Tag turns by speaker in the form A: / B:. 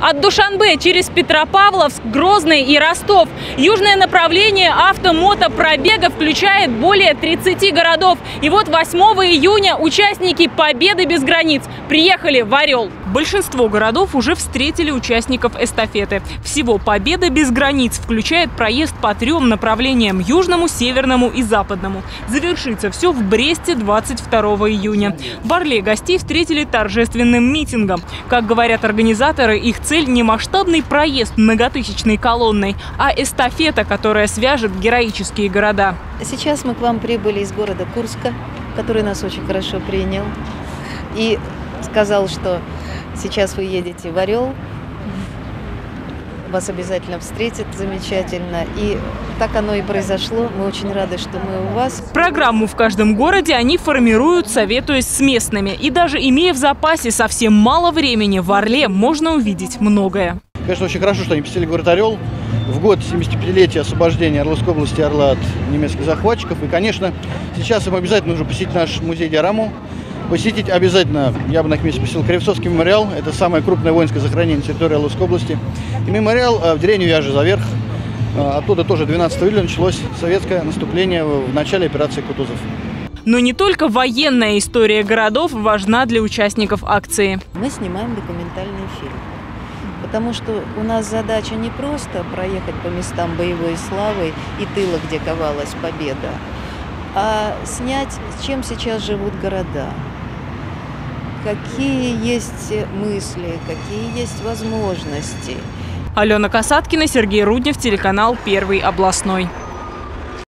A: От Душанбе через Петропавловск, Грозный и Ростов. Южное направление автомотопробега включает более 30 городов. И вот 8 июня участники «Победы без границ» приехали в Орел. Большинство городов уже встретили участников эстафеты. Всего «Победа без границ» включает проезд по трем направлениям – южному, северному и западному. Завершится все в Бресте 22 июня. В Орле гостей встретили торжественным митингом. Как говорят организаторы, их цель не масштабный проезд многотысячной колонной, а эстафета, которая свяжет героические города.
B: Сейчас мы к вам прибыли из города Курска, который нас очень хорошо принял. И сказал, что сейчас вы едете в Орел, вас обязательно встретят замечательно. И так оно и произошло. Мы очень рады, что мы у вас.
A: Программу в каждом городе они формируют, советуясь с местными. И даже имея в запасе совсем мало времени, в Орле можно увидеть многое.
C: Конечно, очень хорошо, что они посетили город Орел в год 75-летия освобождения Орловской области Орла от немецких захватчиков. И, конечно, сейчас им обязательно нужно посетить наш музей Диораму, посетить обязательно, я бы на их месте посетил Кривцовский мемориал. Это самое крупное воинское захоронение на территории Орловской области. И мемориал э, в деревне Вяжи Заверх. Э, оттуда тоже 12 июля началось советское наступление в начале операции Кутузов.
A: Но не только военная история городов важна для участников акции.
B: Мы снимаем документальный фильм. Потому что у нас задача не просто проехать по местам боевой славы и тыла, где ковалась победа, а снять, чем сейчас живут города какие есть мысли, какие есть возможности.
A: Алена Касаткина, Сергей Руднев, телеканал «Первый областной».